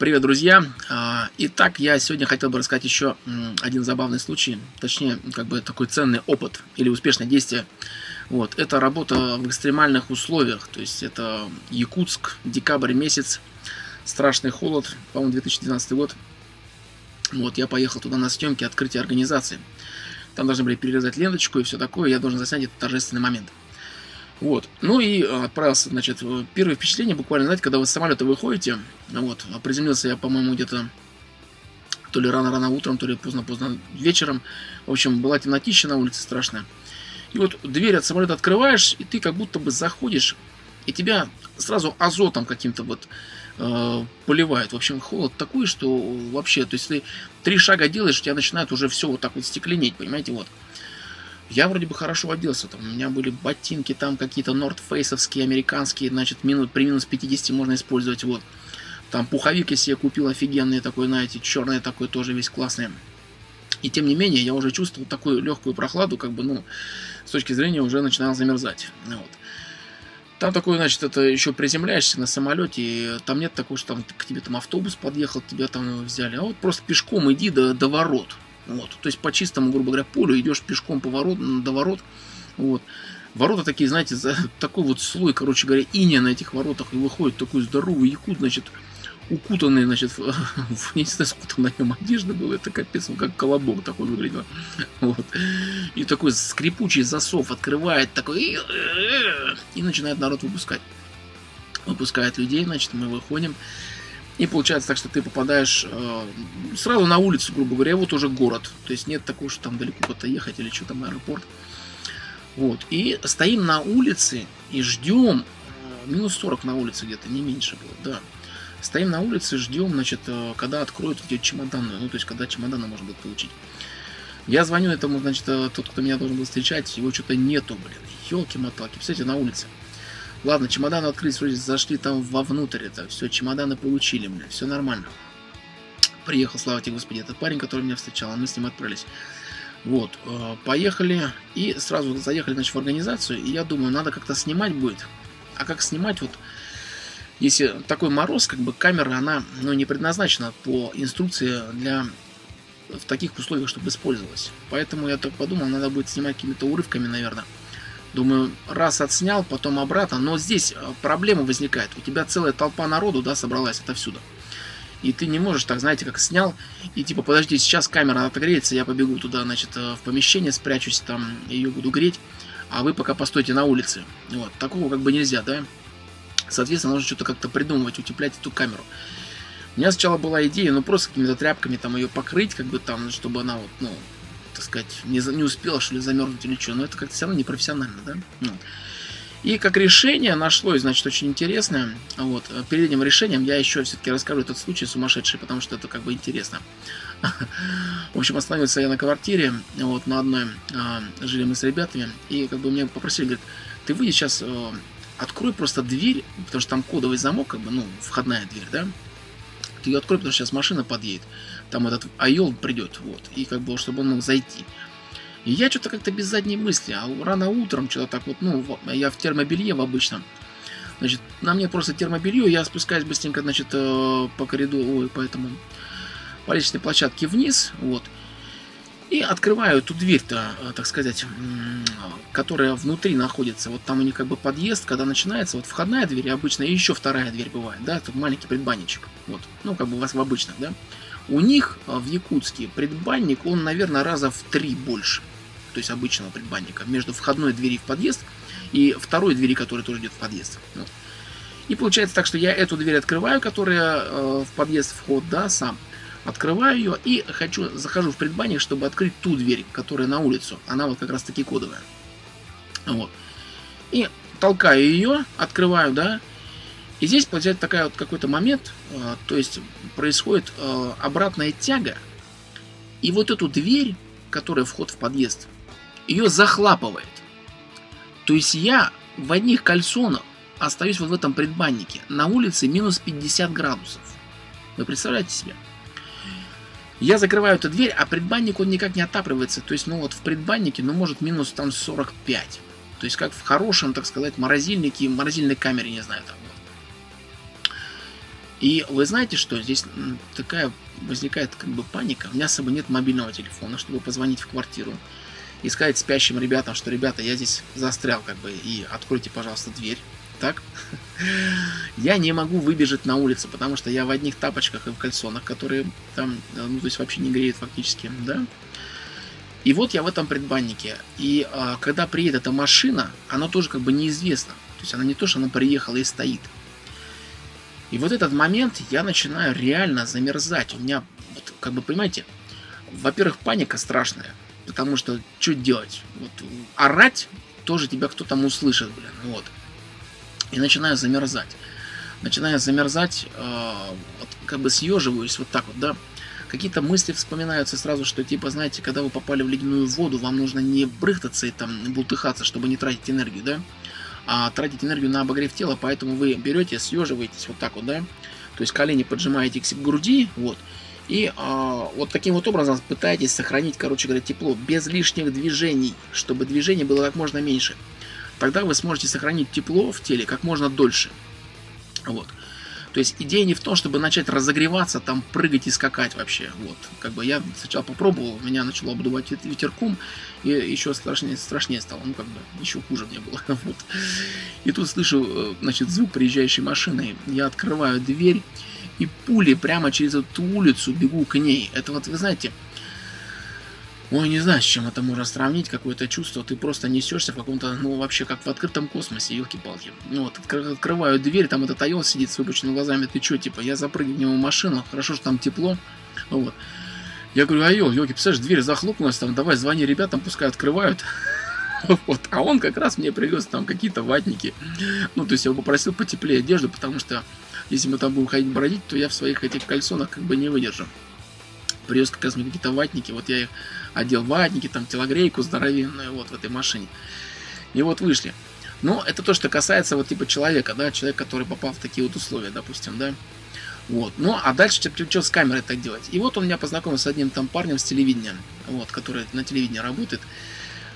Привет, друзья! А, итак, я сегодня хотел бы рассказать еще один забавный случай, точнее, как бы такой ценный опыт или успешное действие. Вот, это работа в экстремальных условиях, то есть это Якутск, декабрь месяц, страшный холод, по-моему, 2012 год. Вот, я поехал туда на съемки открытия организации. Там должны были перерезать ленточку и все такое, я должен заснять этот торжественный момент. Вот. Ну и э, отправился, значит, первое впечатление буквально, знаете, когда вы с самолета выходите, вот, а приземлился я, по-моему, где-то то ли рано-рано утром, то ли поздно-поздно вечером. В общем, была темнотища на улице страшная. И вот дверь от самолета открываешь, и ты как будто бы заходишь, и тебя сразу азотом каким-то вот э, поливает. В общем, холод такой, что вообще, то есть ты три шага делаешь, у тебя начинает уже все вот так вот стекленеть, понимаете, вот. Я вроде бы хорошо оделся, там у меня были ботинки там какие-то нордфейсовские, американские, значит, минут, при минус 50 можно использовать, вот. Там пуховик я себе купил офигенный такой, знаете, черный такой тоже весь классный. И тем не менее, я уже чувствовал такую легкую прохладу, как бы, ну, с точки зрения уже начинал замерзать. Вот. Там такой, значит, это еще приземляешься на самолете, и там нет такого, что там к тебе там автобус подъехал, тебя там взяли, а вот просто пешком иди до, до ворот. Вот. То есть по чистому, грубо говоря, полю идешь пешком по ворот, до ворот. Вот. Ворота такие, знаете, за такой вот слой, короче говоря, иния на этих воротах, и выходит такой здоровый якут, значит, укутанный, значит, в, не знаю, сколько на нем одежда была, это капец, он как колобок такой выглядел. Вот. И такой скрипучий засов открывает, такой, и начинает народ выпускать. Выпускает людей, значит, мы выходим. И получается так, что ты попадаешь э, сразу на улицу, грубо говоря, вот уже город. То есть нет такого, что там далеко куда-то ехать или что там аэропорт. Вот. И стоим на улице и ждем. Э, минус 40 на улице где-то, не меньше было, да. Стоим на улице, ждем, значит, э, когда откроют эти чемоданы. Ну, то есть, когда чемоданы можно будет получить. Я звоню этому, значит, э, тот, кто меня должен был встречать, его что-то нету, блин. Елки-моталки. Представляете, на улице. Ладно, чемоданы открылись, вроде зашли там вовнутрь, это все, чемоданы получили, мне, все нормально. Приехал, слава тебе, Господи, этот парень, который меня встречал, а мы с ним отправились. Вот, э, поехали и сразу заехали, значит, в организацию, и я думаю, надо как-то снимать будет. А как снимать, вот, если такой мороз, как бы камера, она, ну, не предназначена по инструкции для в таких условиях, чтобы использовалась. Поэтому я так подумал, надо будет снимать какими-то урывками, наверное. Думаю, раз отснял, потом обратно. Но здесь э, проблема возникает. У тебя целая толпа народу, да, собралась отовсюду. И ты не можешь так, знаете, как снял, и типа, подожди, сейчас камера отогреется, я побегу туда, значит, э, в помещение, спрячусь там, ее буду греть, а вы пока постойте на улице. Вот, такого как бы нельзя, да? Соответственно, нужно что-то как-то придумывать, утеплять эту камеру. У меня сначала была идея, ну, просто какими-то тряпками там ее покрыть, как бы там, чтобы она вот, ну, так сказать, не, не успела, что ли, замерзнуть или что. Но это как-то все равно непрофессионально, да? Ну. И как решение нашлось, значит, очень интересное. Вот. Перед этим решением я еще все-таки расскажу этот случай сумасшедший, потому что это как бы интересно. В общем, остановился я на квартире, вот, на одной, а, жили мы с ребятами, и как бы мне попросили, говорят, ты выйди сейчас, э, открой просто дверь, потому что там кодовый замок, как бы, ну, входная дверь, да, ты ее открой, потому что сейчас машина подъедет там этот айол придет, вот, и как бы, чтобы он мог зайти. И я что-то как-то без задней мысли, а рано утром что-то так вот, ну, я в термобелье в обычном. Значит, на мне просто термобелье, я спускаюсь быстренько, значит, э, по коридору, ой, по этому, по лестничной площадке вниз, вот, и открываю эту дверь-то, э, так сказать, которая внутри находится. Вот там у них как бы подъезд, когда начинается, вот входная дверь, обычно и еще вторая дверь бывает, да, тут маленький предбанничек, вот, ну, как бы у вас в обычных, да. У них а, в Якутске предбанник, он, наверное, раза в три больше. То есть обычного предбанника. Между входной двери в подъезд и второй двери, которая тоже идет в подъезд. Вот. И получается так, что я эту дверь открываю, которая э, в подъезд вход, да, сам. Открываю ее и хочу, захожу в предбанник, чтобы открыть ту дверь, которая на улицу. Она вот как раз таки кодовая. Вот. И толкаю ее, открываю, да, и здесь получается такая вот какой-то момент, э, то есть происходит э, обратная тяга, и вот эту дверь, которая вход в подъезд, ее захлапывает. То есть я в одних кальсонах остаюсь вот в этом предбаннике. На улице минус 50 градусов. Вы представляете себе? Я закрываю эту дверь, а предбанник он никак не отапливается. То есть, ну вот в предбаннике, ну может минус там 45. То есть как в хорошем, так сказать, морозильнике, морозильной камере, не знаю, там И вы знаете что, здесь такая возникает как бы паника. У меня с собой нет мобильного телефона, чтобы позвонить в квартиру и сказать спящим ребятам, что, ребята, я здесь застрял, как бы, и откройте, пожалуйста, дверь. Так? Я не могу выбежать на улицу, потому что я в одних тапочках и в кальсонах, которые там, ну, то есть вообще не греют фактически, да? И вот я в этом предбаннике. И а, когда приедет эта машина, она тоже как бы неизвестна. То есть она не то, что она приехала и стоит. И вот этот момент я начинаю реально замерзать. У меня, вот, как бы, понимаете, во-первых, паника страшная. Потому что что делать? Вот, орать тоже тебя кто там услышит, блин. Вот. И начинаю замерзать. Начинаю замерзать, э, вот, как бы съеживаюсь вот так вот, да. Какие-то мысли вспоминаются сразу, что типа, знаете, когда вы попали в ледяную воду, вам нужно не брыхтаться и там бултыхаться, чтобы не тратить энергию, да, а тратить энергию на обогрев тела, поэтому вы берете, съеживаетесь вот так вот, да, то есть колени поджимаете к груди, вот, и а, вот таким вот образом пытаетесь сохранить, короче говоря, тепло без лишних движений, чтобы движение было как можно меньше. Тогда вы сможете сохранить тепло в теле как можно дольше. Вот. То есть идея не в том, чтобы начать разогреваться, там прыгать и скакать вообще. Вот. Как бы я сначала попробовал, меня начало обдувать ветерком, и еще страшнее, страшнее стало. Ну, как бы, еще хуже мне было. Вот. И тут слышу, э, значит, звук приезжающей машины. Я открываю дверь, и пули прямо через эту улицу бегу к ней. Это вот, вы знаете, Ой, не знаю, с чем это можно сравнить, какое-то чувство, ты просто несешься в каком-то, ну, вообще, как в открытом космосе, елки-палки. Ну, вот, открываю дверь, там этот Айон сидит с выпученными глазами, ты что, типа, я запрыгну в него машину, хорошо, что там тепло, вот. Я говорю, Айол, елки, представляешь, дверь захлопнулась, там, давай, звони ребятам, пускай открывают. Вот, а он как раз мне привез там какие-то ватники. Ну, то есть я его попросил потеплее одежду, потому что если мы там будем ходить бродить, то я в своих этих кальсонах как бы не выдержу. Привез как раз мне какие-то ватники, вот я их одел ватники, там телогрейку здоровенную вот в этой машине. И вот вышли. Но это то, что касается вот типа человека, да, человек, который попал в такие вот условия, допустим, да. Вот. Ну, а дальше что с камерой так делать? И вот он меня познакомил с одним там парнем с телевидения, вот, который на телевидении работает.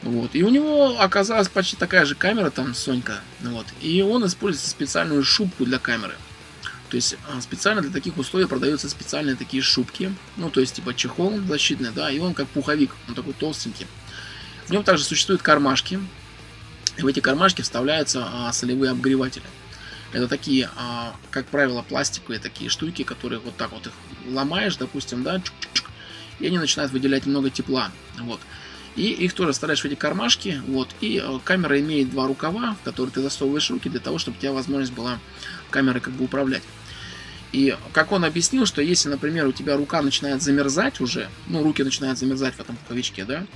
Вот. И у него оказалась почти такая же камера, там, Сонька. Вот. И он использует специальную шубку для камеры. То есть а, специально для таких условий продаются специальные такие шубки. Ну, то есть типа чехол защитный, да, и он как пуховик, он такой толстенький. В нем также существуют кармашки. И в эти кармашки вставляются а, солевые обогреватели. Это такие, а, как правило, пластиковые такие штуки, которые вот так вот их ломаешь, допустим, да, и они начинают выделять много тепла. Вот. И их тоже вставляешь в эти кармашки. Вот. И э, камера имеет два рукава, в которые ты засовываешь руки для того, чтобы у тебя возможность была камерой как бы управлять. И как он объяснил, что если, например, у тебя рука начинает замерзать уже, ну, руки начинают замерзать в этом пуховичке, да,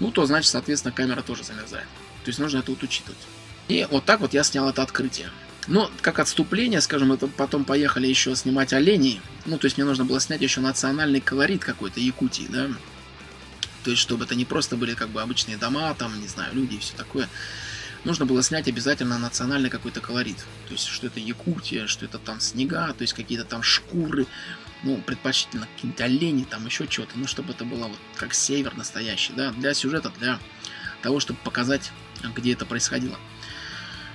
ну, то значит, соответственно, камера тоже замерзает. То есть нужно это вот учитывать. И вот так вот я снял это открытие. Ну, как отступление, скажем, это потом поехали еще снимать оленей. Ну, то есть мне нужно было снять еще национальный колорит какой-то Якутии, да. То есть, чтобы это не просто были как бы обычные дома, там, не знаю, люди и все такое нужно было снять обязательно национальный какой-то колорит. То есть, что это Якутия, что это там снега, то есть какие-то там шкуры, ну, предпочтительно какие-нибудь олени, там еще что-то, ну, чтобы это было вот как север настоящий, да, для сюжета, для того, чтобы показать, где это происходило.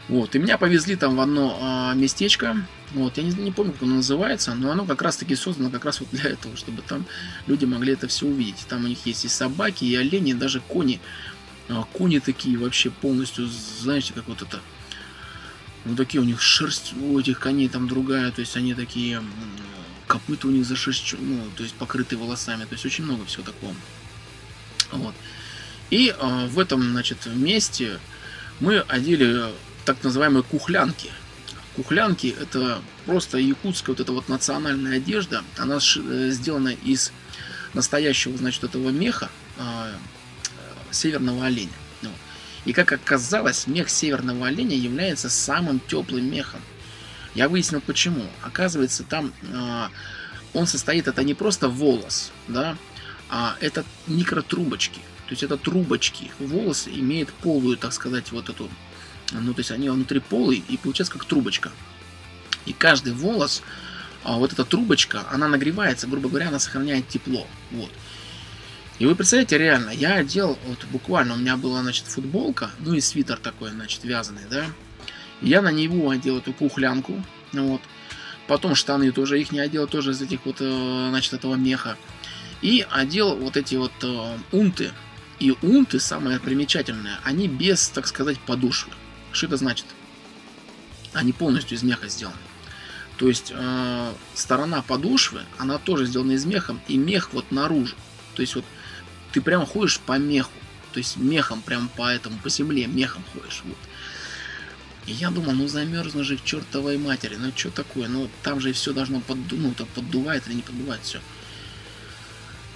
Вот, и меня повезли там в одно а, местечко, вот, я не, не помню, как оно называется, но оно как раз таки создано как раз вот для этого, чтобы там люди могли это все увидеть. Там у них есть и собаки, и олени, и даже кони а кони такие вообще полностью, знаете, как вот это... Ну, такие у них шерсть у этих коней там другая, то есть они такие... Копыта у них за шерсть, ну, то есть покрытые волосами, то есть очень много всего такого. Вот. И э, в этом, значит, месте мы одели так называемые кухлянки. Кухлянки это просто якутская вот эта вот национальная одежда. Она э, сделана из настоящего, значит, этого меха, а, северного оленя. Ну, и как оказалось, мех северного оленя является самым теплым мехом. Я выяснил почему. Оказывается, там э, он состоит, это не просто волос, да, а это микротрубочки. То есть это трубочки. Волос имеет полую, так сказать, вот эту, ну то есть они внутри полые и получается как трубочка. И каждый волос, а вот эта трубочка, она нагревается, грубо говоря, она сохраняет тепло. Вот. И вы представляете, реально, я одел, вот буквально у меня была, значит, футболка, ну и свитер такой, значит, вязаный, да. Я на него одел эту кухлянку, вот. Потом штаны тоже их не одел, тоже из этих вот, э, значит, этого меха. И одел вот эти вот э, унты. И унты, самое примечательное, они без, так сказать, подошвы. Что это значит? Они полностью из меха сделаны. То есть э, сторона подошвы, она тоже сделана из меха, и мех вот наружу. То есть вот ты прям ходишь по меху. То есть мехом прям по этому, по земле мехом ходишь. Вот. И я думал, ну замерзну же к чертовой матери, ну что такое, ну там же все должно подду, ну, там поддувает или не поддувает, все.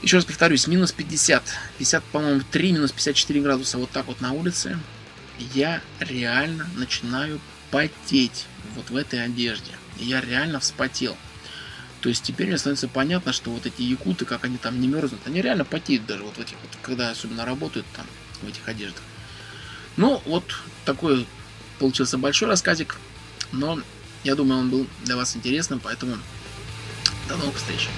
Еще раз повторюсь, минус 50, 50, по-моему, 3, минус 54 градуса вот так вот на улице. Я реально начинаю потеть вот в этой одежде. Я реально вспотел. То есть теперь мне становится понятно, что вот эти якуты, как они там не мерзнут, они реально потеют даже вот в этих вот, когда особенно работают там в этих одеждах. Ну, вот такой получился большой рассказик, но я думаю, он был для вас интересным, поэтому до новых встреч.